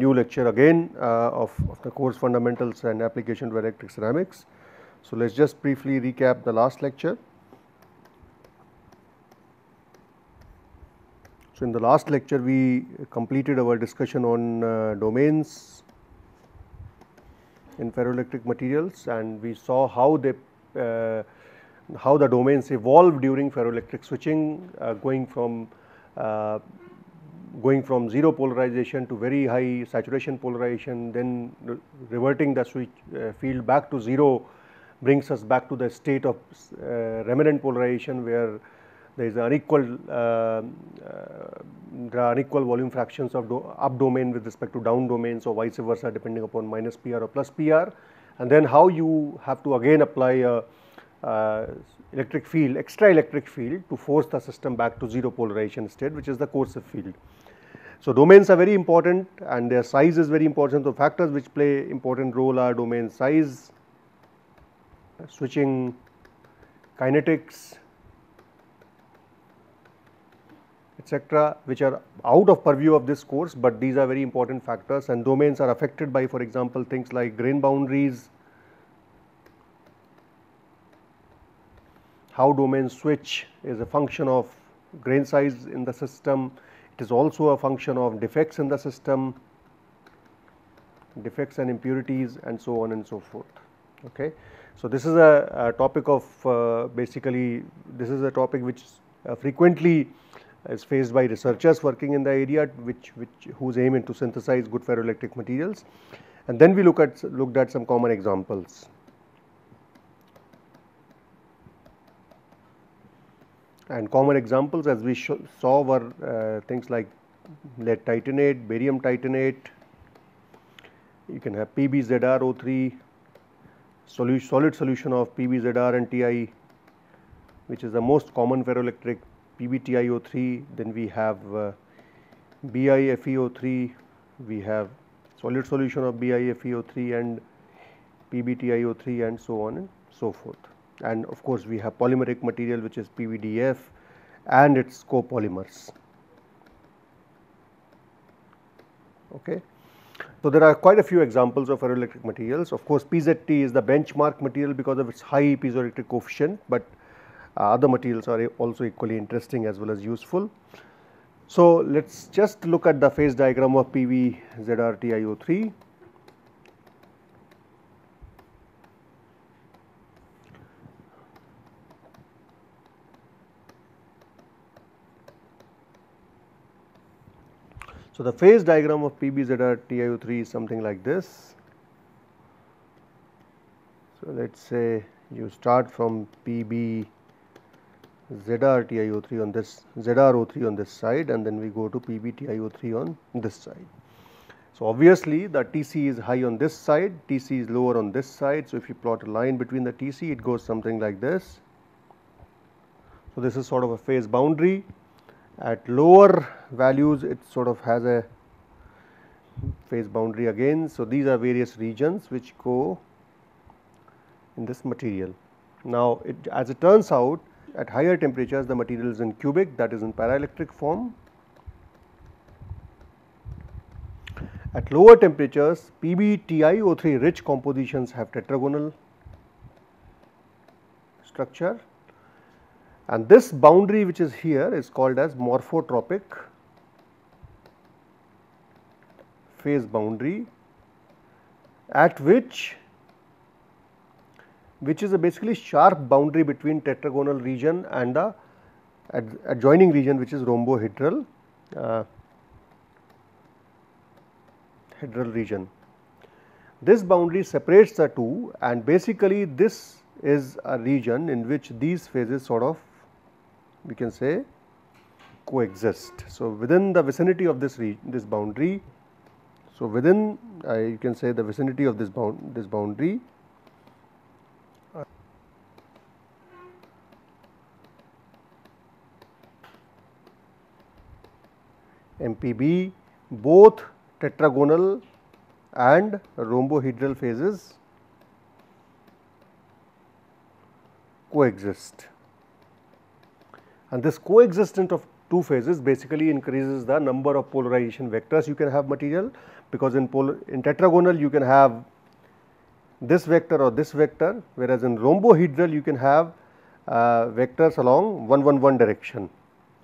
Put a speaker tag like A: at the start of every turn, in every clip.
A: New lecture again uh, of, of the course fundamentals and application dielectric ceramics. So, let us just briefly recap the last lecture. So, in the last lecture we completed our discussion on uh, domains in ferroelectric materials and we saw how they uh, how the domains evolve during ferroelectric switching uh, going from uh, going from zero polarization to very high saturation polarization then re reverting the switch uh, field back to 0 brings us back to the state of uh, remnant polarization where there is unequal uh, uh, there are unequal volume fractions of do up domain with respect to down domain so vice versa depending upon minus PR or plus PR and then how you have to again apply a uh, electric field extra electric field to force the system back to zero polarization state which is the coercive field. So, domains are very important and their size is very important. So, factors which play important role are domain size, switching kinetics etc., which are out of purview of this course, but these are very important factors and domains are affected by for example, things like grain boundaries, how domains switch is a function of grain size in the system, it is also a function of defects in the system, defects and impurities and so on and so forth. Okay. So, this is a, a topic of uh, basically this is a topic which uh, frequently is faced by researchers working in the area which, which whose aim is to synthesize good ferroelectric materials and then we look at looked at some common examples. And common examples as we saw were uh, things like lead titanate, barium titanate, you can have PbZrO3, solu solid solution of PbZr and Ti which is the most common ferroelectric PbTiO3, then we have uh, BiFeO3, we have solid solution of BiFeO3 and PbTiO3 and so on and so forth and of course, we have polymeric material which is PVDF and its copolymers. Okay. So, there are quite a few examples of ferroelectric materials. Of course, PZT is the benchmark material because of its high piezoelectric coefficient, but uh, other materials are also equally interesting as well as useful. So, let us just look at the phase diagram of PbZrTiO3. So, the phase diagram of PbZr TiO3 is something like this. So, let us say you start from PB ZR TiO3 on this ZrO3 on this side and then we go to PB TiO3 on this side. So, obviously the TC is high on this side, TC is lower on this side. So, if you plot a line between the TC it goes something like this. So, this is sort of a phase boundary at lower values it sort of has a phase boundary again. So, these are various regions which go in this material. Now, it, as it turns out at higher temperatures the material is in cubic that is in paraelectric form. At lower temperatures PbTiO3 rich compositions have tetragonal structure and this boundary which is here is called as morphotropic phase boundary at which which is a basically sharp boundary between tetragonal region and the adjoining region which is rhombohedral uh, hedral region. This boundary separates the two and basically this is a region in which these phases sort of we can say coexist. So, within the vicinity of this this boundary So, within uh, you can say the vicinity of this bound this boundary MPB both tetragonal and rhombohedral phases coexist. And this coexistence of two phases basically increases the number of polarization vectors you can have material because in, in tetragonal you can have this vector or this vector whereas in rhombohedral you can have uh, vectors along 1 1 1 direction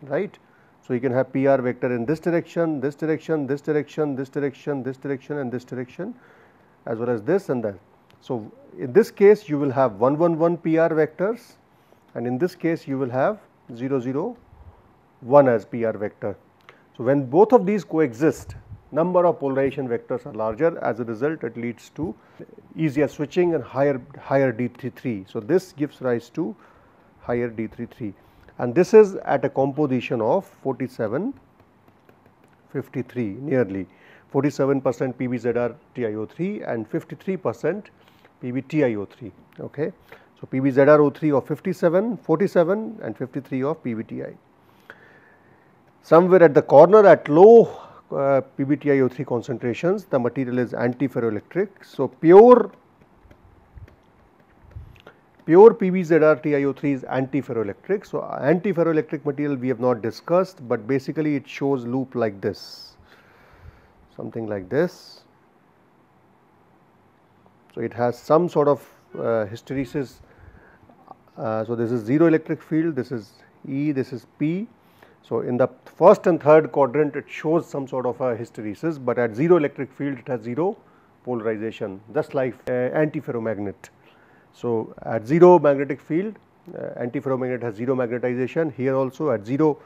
A: right. So, you can have PR vector in this direction, this direction, this direction, this direction, this direction and this direction as well as this and that. So, in this case you will have 1 1 1 PR vectors and in this case you will have 0 0 1 as PR vector. So, when both of these coexist number of polarization vectors are larger as a result it leads to easier switching and higher higher D33. So, this gives rise to higher D33 and this is at a composition of 47 53 nearly 47 percent PBZR TiO3 and 53 percent PBTiO3 okay. So, PBZRO3 of 57, 47 and 53 of PBTI. Somewhere at the corner at low uh, PBTiO3 concentrations the material is antiferroelectric. So, pure Pure PBZR TiO3 is antiferroelectric. So, antiferroelectric material we have not discussed, but basically it shows loop like this, something like this. So, it has some sort of hysteresis. Uh, so, this is 0 electric field, this is E, this is P. So, in the first and third quadrant it shows some sort of a hysteresis, but at 0 electric field it has 0 polarization just like uh, antiferromagnet. So, at 0 magnetic field uh, antiferromagnet has 0 magnetization here also at 0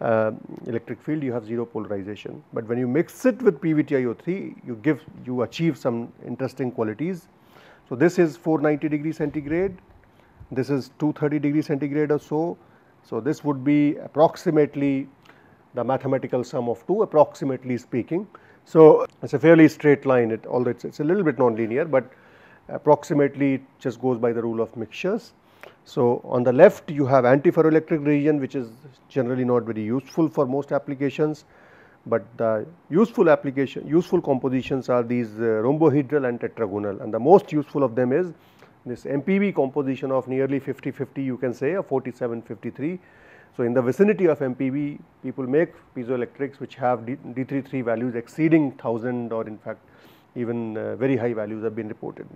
A: uh, electric field you have 0 polarization. But when you mix it with PBTiO3 you give you achieve some interesting qualities. So, this is 490 degree centigrade, this is 230 degree centigrade or so. So, this would be approximately the mathematical sum of 2 approximately speaking. So, it is a fairly straight line it although it is a little bit non-linear, but approximately it just goes by the rule of mixtures. So, on the left you have antiferroelectric region which is generally not very useful for most applications, but the useful application useful compositions are these uh, rhombohedral and tetragonal and the most useful of them is this MPB composition of nearly 50 50 you can say a 47 53. So, in the vicinity of MPB people make piezoelectrics which have D, D33 values exceeding 1000 or in fact even uh, very high values have been reported.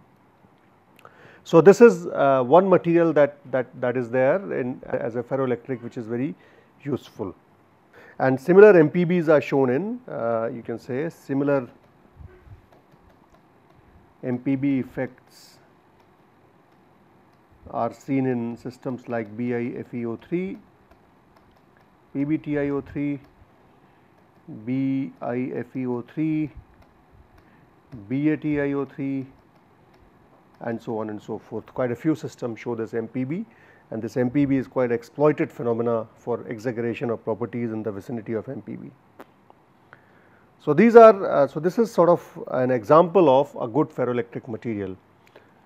A: So, this is uh, one material that, that, that is there in as a ferroelectric which is very useful. And similar MPBs are shown in uh, you can say similar MPB effects are seen in systems like BiFeO3, PBTiO3, BiFeO3, BaTiO3 and so on and so forth. Quite a few systems show this MPB and this MPB is quite exploited phenomena for exaggeration of properties in the vicinity of MPB. So, these are uh, so this is sort of an example of a good ferroelectric material.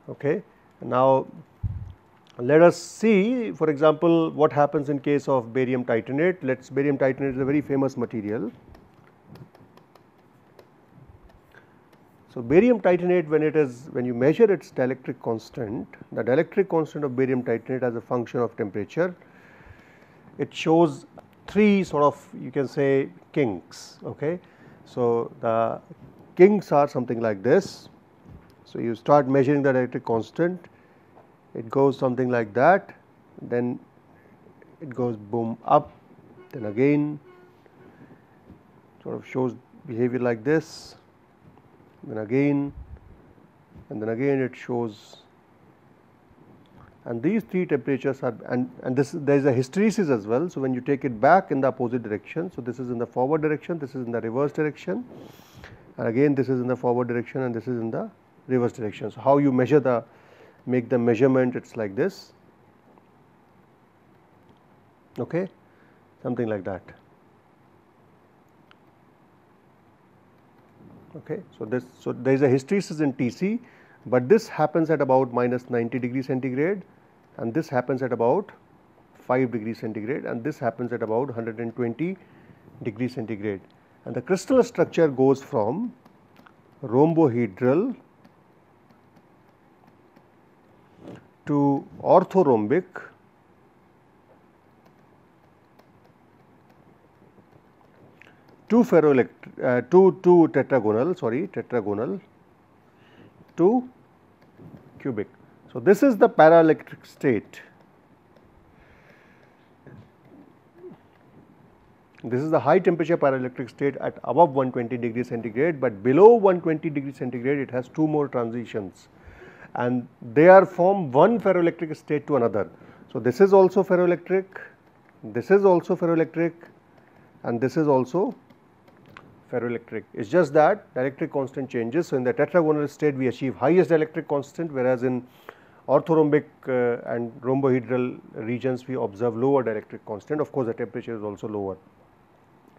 A: Okay. Now, let us see for example, what happens in case of barium titanate. Let us barium titanate is a very famous material So, barium titanate when it is when you measure its dielectric constant, the dielectric constant of barium titanate as a function of temperature, it shows three sort of you can say kinks. Okay. So, the kinks are something like this. So, you start measuring the dielectric constant, it goes something like that, then it goes boom up, then again sort of shows behavior like this then again and then again it shows and these three temperatures are and, and this there is a hysteresis as well. So, when you take it back in the opposite direction. So, this is in the forward direction, this is in the reverse direction and again this is in the forward direction and this is in the reverse direction. So, how you measure the make the measurement it is like this okay something like that. Okay. So, hmm. this so there is a hysteresis in Tc, but this happens at about minus 90 degree centigrade and this happens at about 5 degree centigrade and this happens at about 120 degree centigrade and the crystal structure goes from rhombohedral to orthorhombic to ferroelectric uh, to to tetragonal sorry tetragonal to cubic. So, this is the paraelectric state. This is the high temperature paraelectric state at above 120 degree centigrade, but below 120 degree centigrade it has two more transitions and they are from one ferroelectric state to another. So, this is also ferroelectric, this is also ferroelectric and this is also ferroelectric. It is just that dielectric constant changes. So, in the tetragonal state we achieve highest dielectric constant whereas in orthorhombic uh, and rhombohedral regions we observe lower dielectric constant. Of course, the temperature is also lower.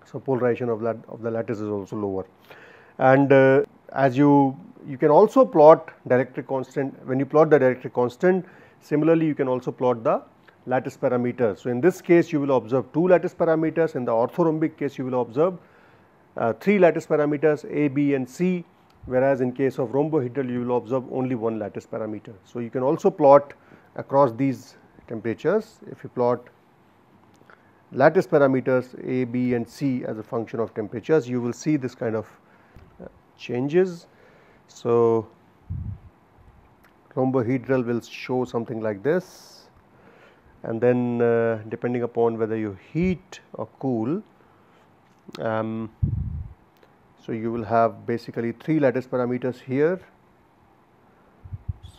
A: So, polarization of, that, of the lattice is also lower. And uh, as you, you can also plot dielectric constant, when you plot the dielectric constant, similarly you can also plot the lattice parameters. So, in this case you will observe two lattice parameters, in the orthorhombic case you will observe uh, 3 lattice parameters A, B and C whereas in case of rhombohedral you will observe only one lattice parameter. So, you can also plot across these temperatures if you plot lattice parameters A, B and C as a function of temperatures you will see this kind of uh, changes. So, rhombohedral will show something like this and then uh, depending upon whether you heat or cool um, so, you will have basically 3 lattice parameters here.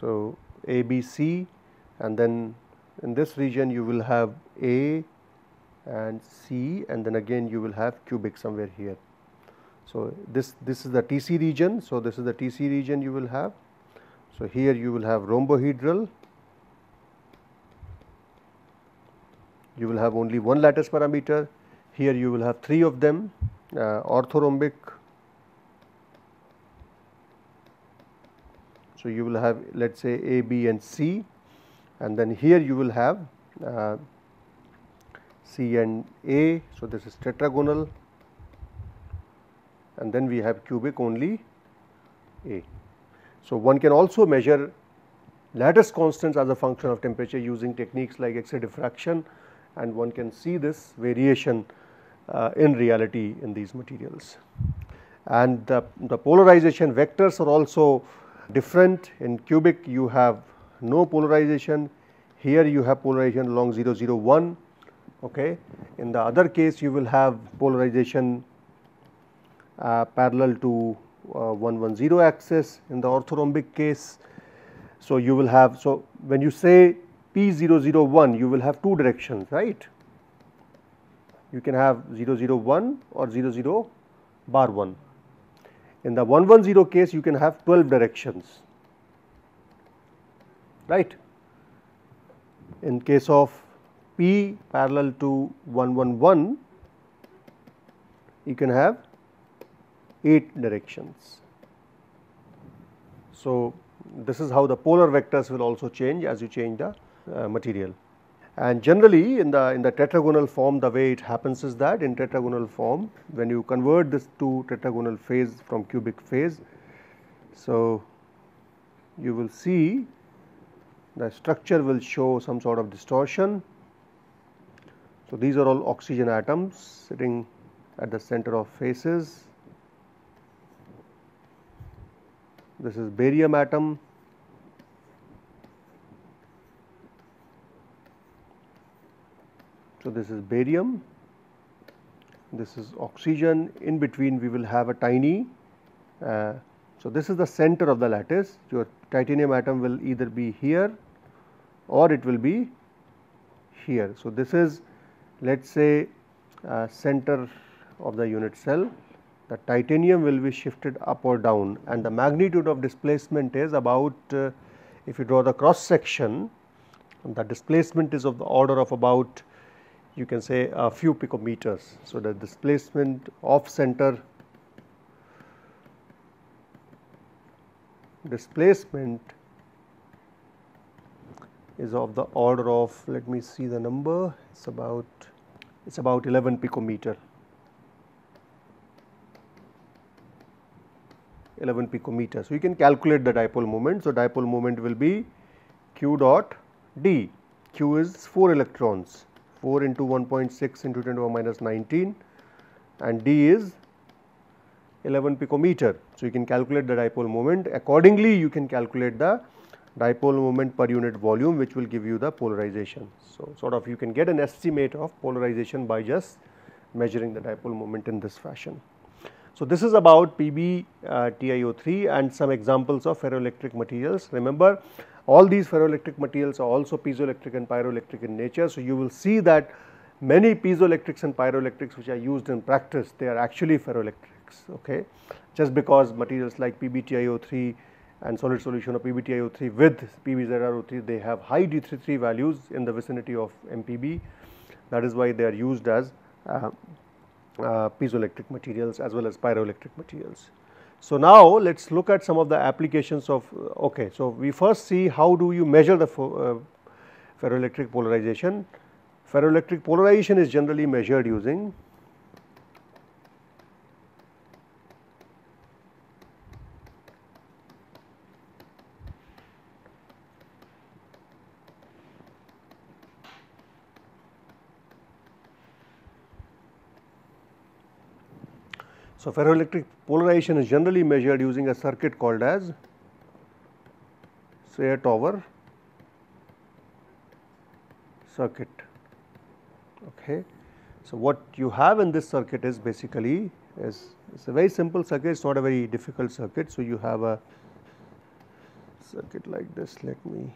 A: So, A, B, C and then in this region you will have A and C and then again you will have cubic somewhere here. So, this, this is the TC region. So, this is the TC region you will have. So, here you will have rhombohedral, you will have only one lattice parameter, here you will have 3 of them uh, orthorhombic So, you will have let us say A, B and C and then here you will have uh, C and A. So, this is tetragonal and then we have cubic only A. So, one can also measure lattice constants as a function of temperature using techniques like X-ray diffraction and one can see this variation uh, in reality in these materials. And the, the polarization vectors are also different. In cubic you have no polarization. Here you have polarization along 0 0 1 okay? In the other case you will have polarization uh, parallel to uh, 110 axis. In the orthorhombic case so you will have so when you say p001 you will have two directions right? You can have 001 or 00 bar 1 in the 110 case you can have 12 directions, right. In case of P parallel to 111, you can have 8 directions. So, this is how the polar vectors will also change as you change the uh, material. And generally in the in the tetragonal form the way it happens is that in tetragonal form when you convert this to tetragonal phase from cubic phase. So, you will see the structure will show some sort of distortion. So, these are all oxygen atoms sitting at the center of faces. This is barium atom So, this is barium, this is oxygen in between we will have a tiny. Uh, so, this is the center of the lattice your titanium atom will either be here or it will be here. So, this is let us say uh, center of the unit cell the titanium will be shifted up or down and the magnitude of displacement is about uh, if you draw the cross section the displacement is of the order of about you can say a few picometers. So, the displacement off center displacement is of the order of let me see the number it's about it's about 11 picometer. 11 picometer. So you can calculate the dipole moment. So dipole moment will be q dot d. Q is 4 electrons 4 into 1.6 into 10 to the power minus 19 and d is 11 picometer. So, you can calculate the dipole moment accordingly you can calculate the dipole moment per unit volume which will give you the polarization. So, sort of you can get an estimate of polarization by just measuring the dipole moment in this fashion. So, this is about PB uh, TiO3 and some examples of ferroelectric materials. Remember all these ferroelectric materials are also piezoelectric and pyroelectric in nature. So, you will see that many piezoelectrics and pyroelectrics which are used in practice they are actually ferroelectrics okay just because materials like PbTiO3 and solid solution of PbTiO3 with PbZrO3 they have high D33 values in the vicinity of MPB that is why they are used as uh, uh, piezoelectric materials as well as pyroelectric materials. So, now let us look at some of the applications of okay. So, we first see how do you measure the uh, ferroelectric polarization. Ferroelectric polarization is generally measured using So, ferroelectric polarization is generally measured using a circuit called as Sawyer-Tower circuit. Okay. So, what you have in this circuit is basically is it's a very simple circuit, it's not a very difficult circuit. So, you have a circuit like this, let me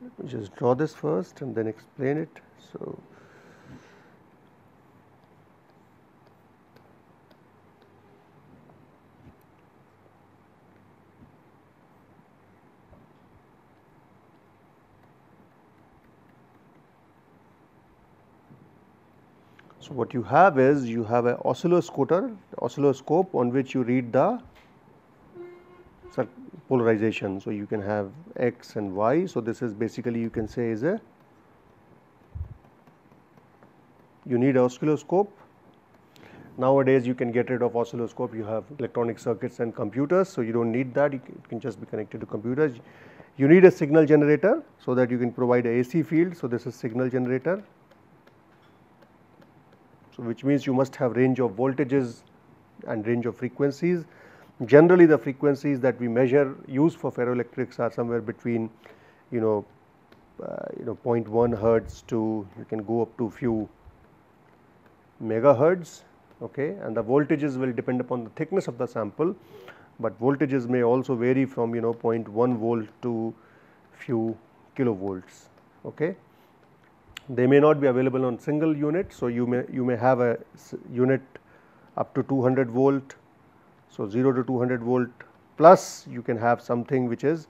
A: let me just draw this first and then explain it. So, So, what you have is you have an oscilloscope, oscilloscope on which you read the polarization. So, you can have x and y. So, this is basically you can say is a you need oscilloscope. Nowadays, you can get rid of oscilloscope, you have electronic circuits and computers. So, you do not need that, it can just be connected to computers. You need a signal generator, so that you can provide a AC field. So, this is signal generator so, which means you must have range of voltages and range of frequencies. Generally the frequencies that we measure used for ferroelectrics are somewhere between you know uh, you know 0.1 hertz to you can go up to few megahertz okay and the voltages will depend upon the thickness of the sample but voltages may also vary from you know 0.1 volt to few kilovolts okay they may not be available on single unit. So, you may you may have a unit up to 200 volt. So, 0 to 200 volt plus you can have something which is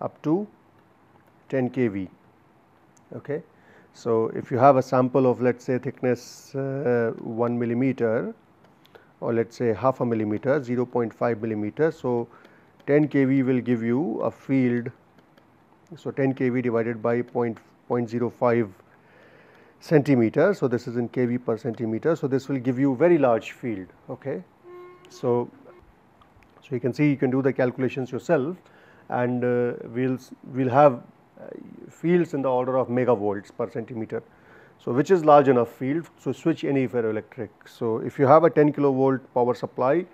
A: up to 10 kV. Okay. So, if you have a sample of let us say thickness uh, 1 millimeter or let us say half a millimeter 0.5 millimeter. So, 10 kV will give you a field. So, 10 kV divided by 0.05 centimeter. So, this is in kV per centimeter. So, this will give you very large field. Okay. So, so you can see you can do the calculations yourself and uh, we'll we'll have uh, Uh, fields in the order of megavolts per centimeter. So, which is large enough field to switch any ferroelectric. So, if you have a 10 kilovolt power supply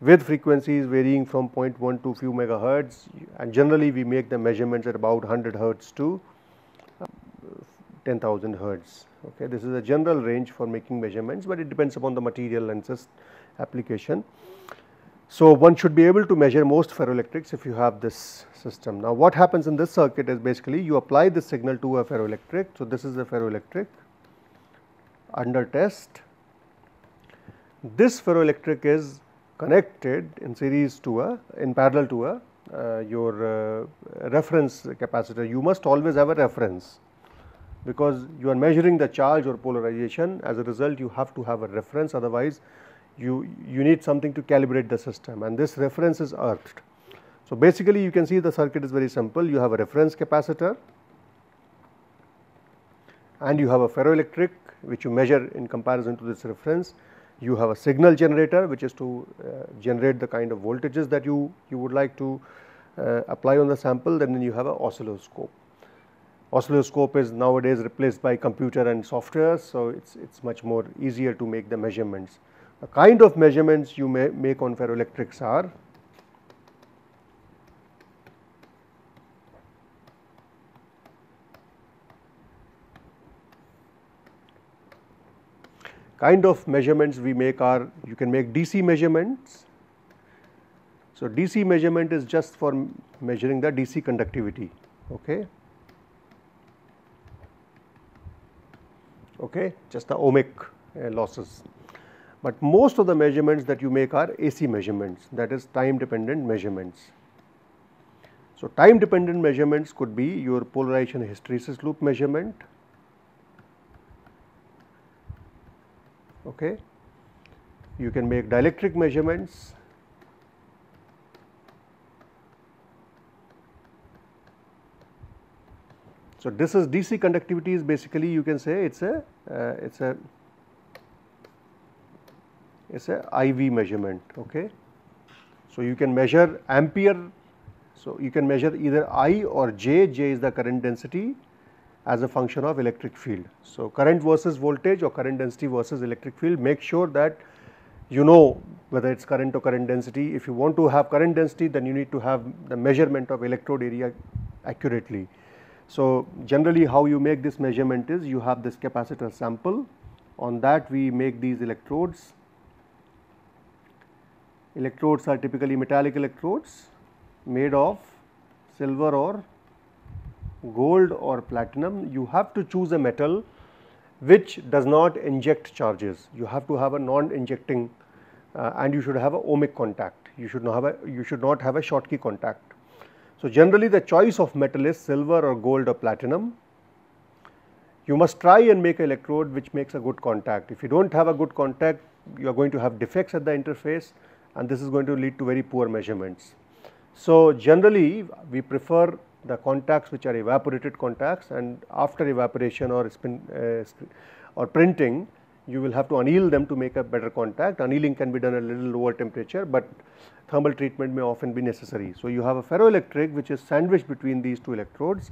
A: with frequencies varying from 0.1 to few megahertz and generally we make the measurements at about 100 hertz to uh, 10,000 hertz. Okay. This is a general range for making measurements, but it depends upon the material and just application. So, one should be able to measure most ferroelectrics if you have this system. Now, what happens in this circuit is basically you apply this signal to a ferroelectric. So, this is a ferroelectric under test. This ferroelectric is connected in series to a in parallel to a uh, your uh, reference capacitor. You must always have a reference because you are measuring the charge or polarization as a result you have to have a reference otherwise you, you need something to calibrate the system and this reference is earthed. So, basically you can see the circuit is very simple, you have a reference capacitor and you have a ferroelectric which you measure in comparison to this reference. You have a signal generator which is to uh, generate the kind of voltages that you, you would like to uh, apply on the sample then you have a oscilloscope. Oscilloscope is nowadays replaced by computer and software. So, it is it's much more easier to make the measurements. The kind of measurements you may make on ferroelectrics are kind of measurements we make are you can make DC measurements. So, DC measurement is just for measuring the DC conductivity. Okay. Okay, just the ohmic uh, losses. But most of the measurements that you make are AC measurements that is time dependent measurements. So, time dependent measurements could be your polarization hysteresis loop measurement, okay. You can make dielectric measurements. So, this is DC conductivity is basically you can say it is a uh, it is a is a IV measurement okay. So, you can measure ampere so you can measure either I or J, J is the current density as a function of electric field. So, current versus voltage or current density versus electric field make sure that you know whether it is current or current density. If you want to have current density then you need to have the measurement of electrode area accurately. So, generally how you make this measurement is you have this capacitor sample on that we make these electrodes. Electrodes are typically metallic electrodes made of silver or gold or platinum, you have to choose a metal which does not inject charges. You have to have a non-injecting uh, and you should have a ohmic contact. You should not have a you should not have a Schottky contact. So, generally the choice of metal is silver or gold or platinum. You must try and make an electrode which makes a good contact. If you do not have a good contact, you are going to have defects at the interface and this is going to lead to very poor measurements. So, generally we prefer the contacts which are evaporated contacts and after evaporation or spin uh, or printing you will have to anneal them to make a better contact. Annealing can be done at a little lower temperature, but thermal treatment may often be necessary. So, you have a ferroelectric which is sandwiched between these two electrodes.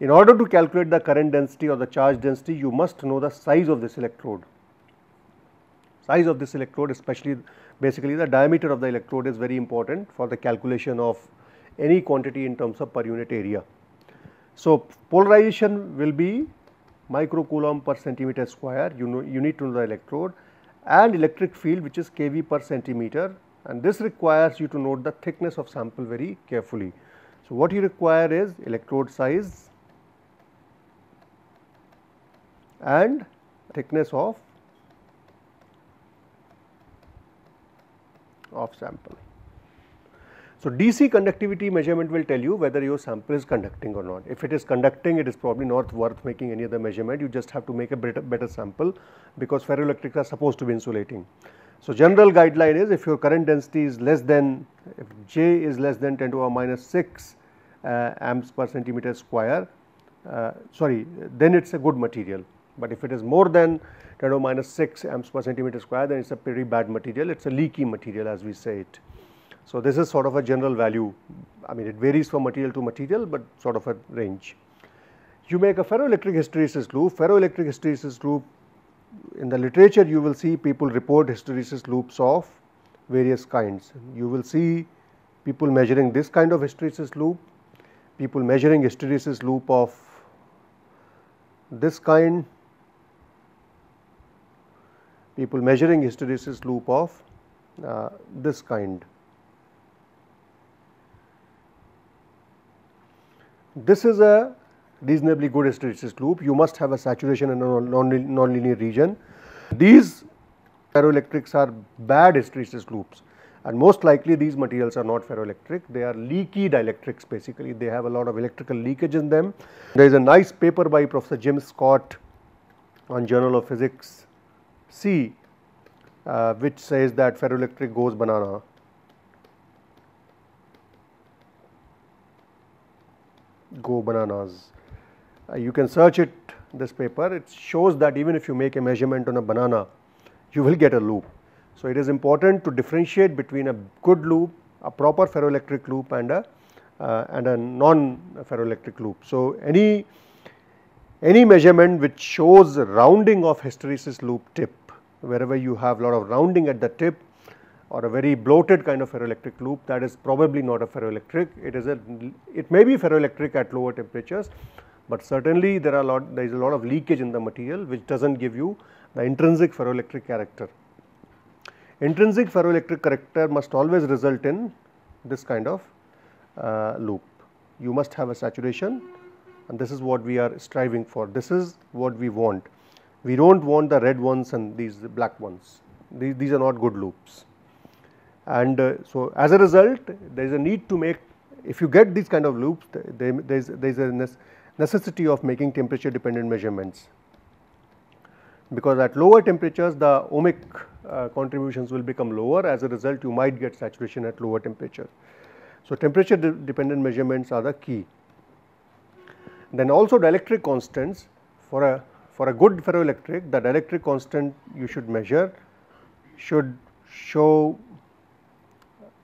A: In order to calculate the current density or the charge density, you must know the size of this electrode. Size of this electrode especially basically the diameter of the electrode is very important for the calculation of any quantity in terms of per unit area. So, polarization will be microcoulomb per centimeter square, you know you need to know the electrode and electric field which is kV per centimeter and this requires you to note the thickness of sample very carefully. So, what you require is electrode size and thickness of of sample. So, DC conductivity measurement will tell you whether your sample is conducting or not. If it is conducting, it is probably not worth making any other measurement. You just have to make a better, better sample because ferroelectrics are supposed to be insulating. So, general guideline is if your current density is less than, if J is less than 10 to the minus 6 uh, amps per centimeter square, uh, sorry, then it is a good material. But if it is more than 10 to minus 6 amps per centimeter square, then it is a pretty bad material, it is a leaky material as we say it. So, this is sort of a general value, I mean it varies from material to material, but sort of a range. You make a ferroelectric hysteresis loop, ferroelectric hysteresis loop in the literature you will see people report hysteresis loops of various kinds. You will see people measuring this kind of hysteresis loop, people measuring hysteresis loop of this kind, people measuring hysteresis loop of uh, this kind. This is a reasonably good hysteresis loop. You must have a saturation in a nonlinear region. These ferroelectrics are bad hysteresis loops and most likely these materials are not ferroelectric, they are leaky dielectrics basically, they have a lot of electrical leakage in them. There is a nice paper by Professor Jim Scott on Journal of Physics C uh, which says that ferroelectric goes banana. Go bananas. Uh, you can search it this paper, it shows that even if you make a measurement on a banana, you will get a loop. So, it is important to differentiate between a good loop, a proper ferroelectric loop and a uh, and a non ferroelectric loop. So, any any measurement which shows rounding of hysteresis loop tip wherever you have a lot of rounding at the tip or a very bloated kind of ferroelectric loop that is probably not a ferroelectric it is a it may be ferroelectric at lower temperatures but certainly there are lot there is a lot of leakage in the material which does not give you the intrinsic ferroelectric character. Intrinsic ferroelectric character must always result in this kind of uh, loop. You must have a saturation and this is what we are striving for. This is what we want. We do not want the red ones and these black ones. These, these are not good loops. And uh, so, as a result there is a need to make if you get these kind of loops there is a necessity of making temperature dependent measurements because at lower temperatures the ohmic uh, contributions will become lower as a result you might get saturation at lower temperature. So, temperature de dependent measurements are the key. Then also dielectric constants for a for a good ferroelectric the dielectric constant you should measure should show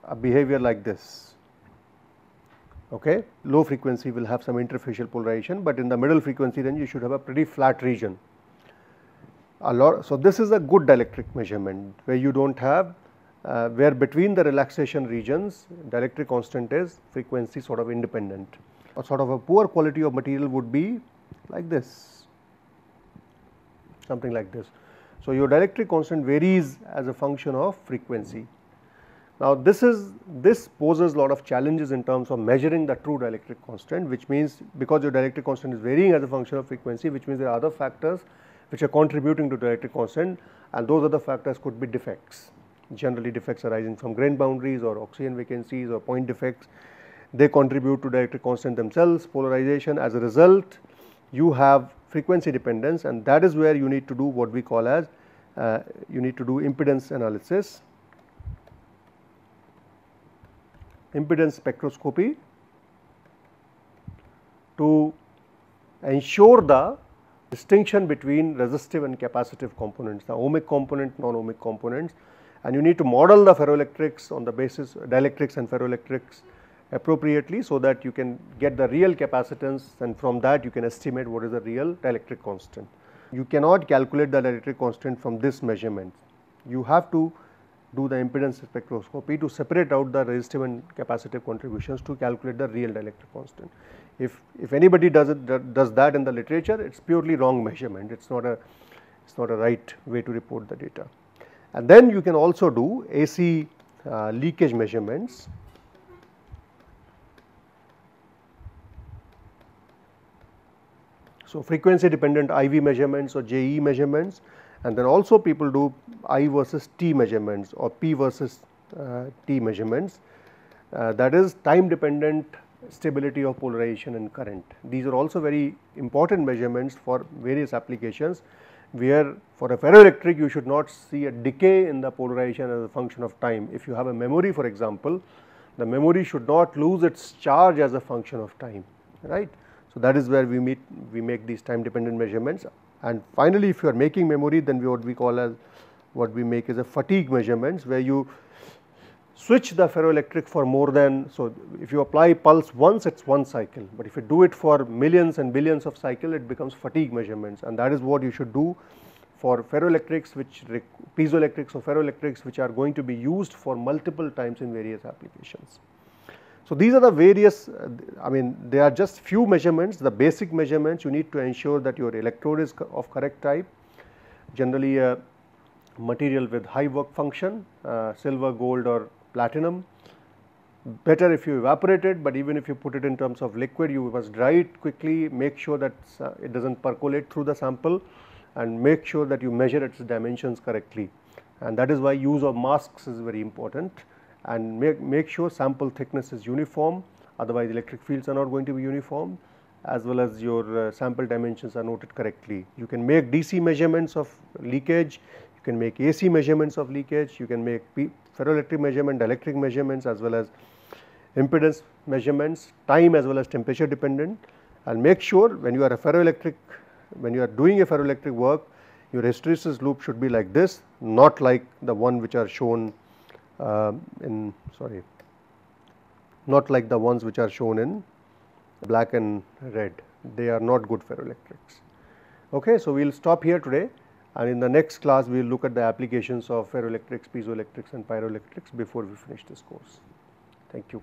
A: a behavior like this. Okay. Low frequency will have some interfacial polarization, but in the middle frequency then you should have a pretty flat region. A lot. So, this is a good dielectric measurement where you do not have uh, where between the relaxation regions dielectric constant is frequency sort of independent or sort of a poor quality of material would be like this something like this. So, your dielectric constant varies as a function of frequency. Now, this is this poses a lot of challenges in terms of measuring the true dielectric constant which means because your dielectric constant is varying as a function of frequency which means there are other factors which are contributing to dielectric constant and those other factors could be defects generally defects arising from grain boundaries or oxygen vacancies or point defects. They contribute to dielectric constant themselves, polarization. As a result you have frequency dependence and that is where you need to do what we call as uh, you need to do impedance analysis, impedance spectroscopy to ensure the distinction between resistive and capacitive components, the ohmic component, non-ohmic components. And you need to model the ferroelectrics on the basis dielectrics and ferroelectrics appropriately so that you can get the real capacitance and from that you can estimate what is the real dielectric constant. You cannot calculate the dielectric constant from this measurement. You have to do the impedance spectroscopy to separate out the resistive and capacitive contributions to calculate the real dielectric constant. If, if anybody does it does that in the literature it is purely wrong measurement it is not a it is not a right way to report the data. And then you can also do AC uh, leakage measurements. So, frequency dependent IV measurements or JE measurements and then also people do I versus T measurements or P versus uh, T measurements uh, that is time dependent stability of polarization and current. These are also very important measurements for various applications where for a ferroelectric you should not see a decay in the polarization as a function of time. If you have a memory for example, the memory should not lose its charge as a function of time, right. So, that is where we meet we make these time dependent measurements. And finally, if you are making memory then what we call as what we make is a fatigue measurements where you switch the ferroelectric for more than, so if you apply pulse once it is one cycle, but if you do it for millions and billions of cycle it becomes fatigue measurements. And that is what you should do for ferroelectrics which piezoelectrics or ferroelectrics which are going to be used for multiple times in various applications. So, these are the various uh, I mean they are just few measurements the basic measurements you need to ensure that your electrode is of correct type. Generally a material with high work function uh, silver gold or platinum. Better if you evaporate it, but even if you put it in terms of liquid you must dry it quickly make sure that uh, it does not percolate through the sample and make sure that you measure its dimensions correctly. And that is why use of masks is very important and make, make sure sample thickness is uniform otherwise electric fields are not going to be uniform as well as your uh, sample dimensions are noted correctly. You can make DC measurements of leakage, you can make AC measurements of leakage, you can make ferroelectric measurement, electric measurements as well as impedance measurements, time as well as temperature dependent and make sure when you are a ferroelectric, when you are doing a ferroelectric work, your hysteresis loop should be like this, not like the one which are shown Um, in, sorry, not like the ones which are shown in black and red, they are not good ferroelectrics. Okay, so we will stop here today and in the next class we will look at the applications of ferroelectrics, piezoelectrics and pyroelectrics before we finish this course. Thank you.